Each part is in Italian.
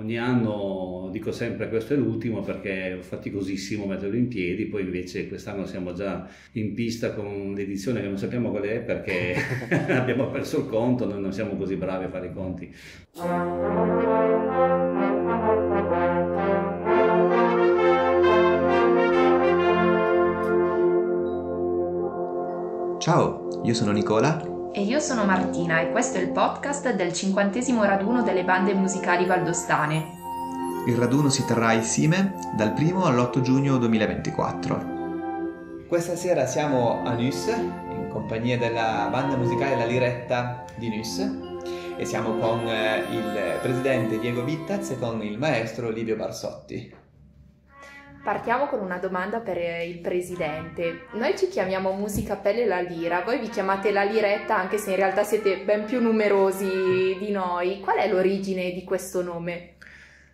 ogni anno dico sempre questo è l'ultimo perché è faticosissimo metterlo in piedi, poi invece quest'anno siamo già in pista con l'edizione che non sappiamo qual è perché abbiamo perso il conto, noi non siamo così bravi a fare i conti. Ciao, io sono Nicola e io sono Martina e questo è il podcast del cinquantesimo raduno delle bande musicali valdostane. Il raduno si terrà a Sime dal 1 all'8 giugno 2024. Questa sera siamo a Nus in compagnia della banda musicale La Liretta di Nus e siamo con eh, il presidente Diego Vittaz e con il maestro Livio Barsotti. Partiamo con una domanda per il presidente. Noi ci chiamiamo Musica Pelle la Lira, voi vi chiamate la Liretta anche se in realtà siete ben più numerosi di noi. Qual è l'origine di questo nome?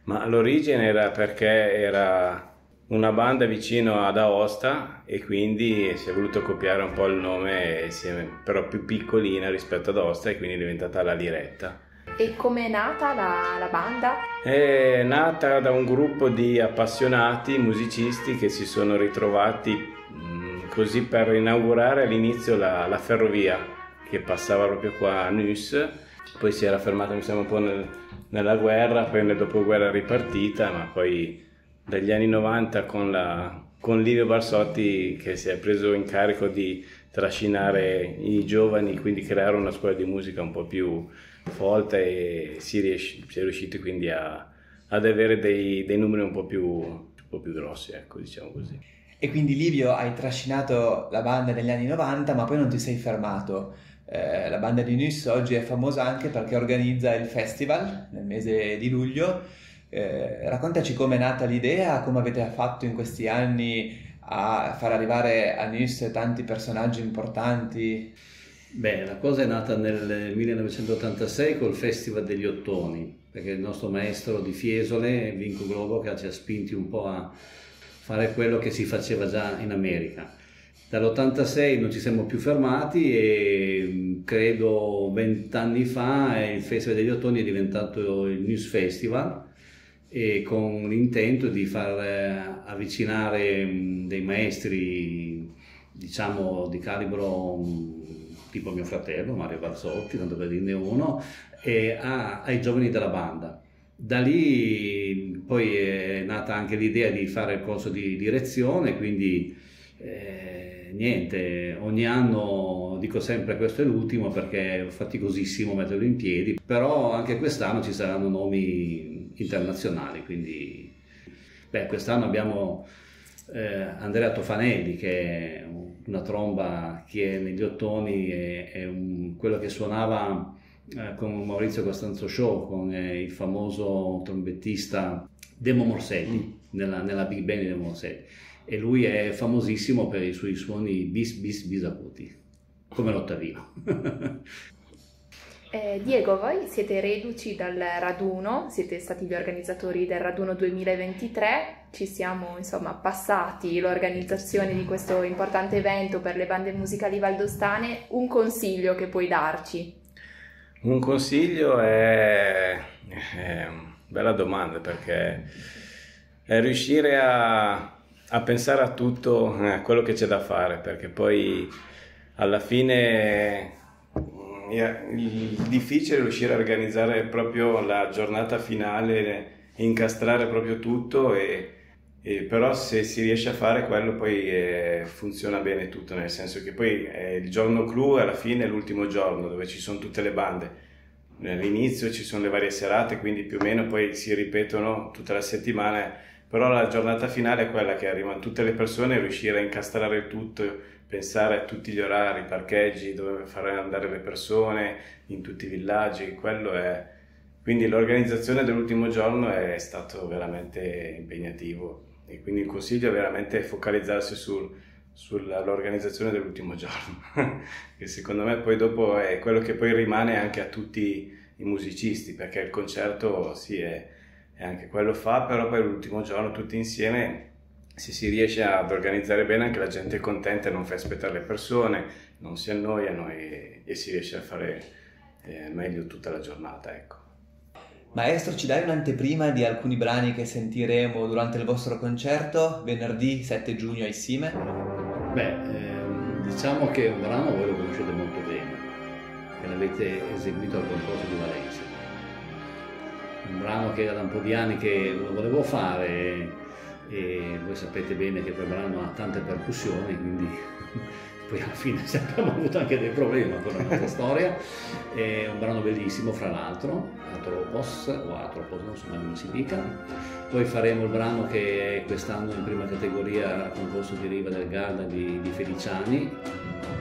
Ma l'origine era perché era una banda vicino ad Aosta e quindi si è voluto copiare un po' il nome, però più piccolina rispetto ad Aosta e quindi è diventata la Liretta. E come è nata la, la, banda? È nata da un gruppo di appassionati musicisti che si sono ritrovati mh, mm, così per inaugurare all'inizio la, la, ferrovia che passava proprio qua a Nus, poi si era fermata mi sembra un po' nel, nella guerra, poi nel dopoguerra è ripartita, ma poi dagli anni 90 con, la, con Livio Barsotti che si è preso in carico di trascinare i giovani, quindi creare una scuola di musica un po' più folta e si, riesce, si è riusciti quindi a, ad avere dei, dei numeri un po, più, un po' più grossi, ecco, diciamo così. E quindi Livio hai trascinato la banda negli anni 90, ma poi non ti sei fermato. Eh, la banda di Nus oggi è famosa anche perché organizza il festival nel mese di luglio. Eh, raccontaci come è nata l'idea, come avete fatto in questi anni a far arrivare a Nus tanti personaggi importanti. Beh, la cosa è nata nel 1986 col Festival degli Ottoni, perché il nostro maestro di Fiesole, Vinco Globo, che ci ha spinti un po' a fare quello che si faceva già in America. Dall'86 non ci siamo più fermati e credo vent'anni fa il Festival degli Ottoni è diventato il News Festival e con l'intento di far eh, avvicinare dei maestri diciamo di calibro tipo mio fratello Mario Barsotti, tanto per dirne uno, a, ai giovani della banda. Da lì poi è nata anche l'idea di fare il corso di direzione, quindi eh, niente, ogni anno dico sempre questo è l'ultimo perché è faticosissimo metterlo in piedi, però anche quest'anno ci saranno nomi internazionali, quindi beh, quest'anno abbiamo eh, Andrea Tofanelli che è una tromba che negli ottoni è, è un, quello che suonava eh, con Maurizio Costanzo Show, con eh, il famoso trombettista Demo Morselli, mm. nella, nella, Big Band di Demo Morselli. E lui è famosissimo per i suoi suoni bis bis bis acuti, come l'ottavino. Eh, Diego, voi siete reduci dal raduno, siete stati gli organizzatori del raduno 2023, ci siamo insomma passati l'organizzazione di questo importante evento per le bande musicali valdostane, un consiglio che puoi darci? Un consiglio è, è bella domanda perché è riuscire a, a pensare a tutto, a quello che c'è da fare, perché poi alla fine il difficile è riuscire a organizzare proprio la giornata finale incastrare proprio tutto e, e però se si riesce a fare quello poi eh, funziona bene tutto nel senso che poi eh, il giorno clou alla fine è l'ultimo giorno dove ci sono tutte le bande. All'inizio ci sono le varie serate quindi più o meno poi si ripetono tutta la settimana però la giornata finale è quella che arrivano tutte le persone riuscire a incastrare tutto pensare a tutti gli orari, i parcheggi, dove fare andare le persone, in tutti i villaggi, quello è... Quindi l'organizzazione dell'ultimo giorno è stato veramente impegnativo e quindi il consiglio è veramente focalizzarsi sul, sull'organizzazione dell'ultimo giorno, che secondo me poi dopo è quello che poi rimane anche a tutti i musicisti, perché il concerto sì è, è anche quello fa, però poi l'ultimo giorno tutti insieme se si riesce ad organizzare bene anche la gente è contenta e non fa aspettare le persone, non si annoiano e, e si riesce a fare eh, meglio tutta la giornata. Ecco. Maestro, ci dai un'anteprima di alcuni brani che sentiremo durante il vostro concerto venerdì 7 giugno a Issime? Beh, ehm, diciamo che un brano voi lo conoscete molto bene, che l'avete eseguito al concorso di Valencia. Un brano che era da un po' di anni che lo volevo fare e voi sapete bene che quel brano ha tante percussioni, quindi poi alla fine abbiamo avuto anche dei problemi con la nostra storia. È un brano bellissimo, fra l'altro, Atropos o Atropos, non so come si dica. Poi faremo il brano che quest'anno in prima categoria al concorso di Riva del Garda di, di Feliciani,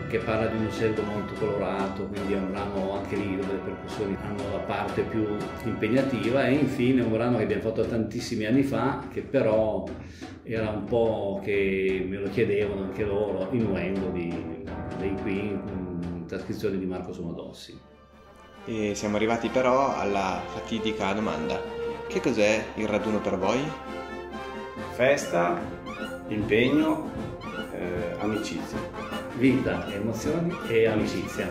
che parla di un uccello molto colorato, quindi è un brano anche lì dove le percussioni hanno la parte più impegnativa e infine un brano che abbiamo fatto tantissimi anni fa che però era un po' che me lo chiedevano anche loro, Innuendo di, dei Queen, trascrizione di Marco Somodossi. E siamo arrivati però alla fatidica domanda. Che cos'è il raduno per voi? Festa, impegno, eh, amicizia. Vita, emozioni e amicizia.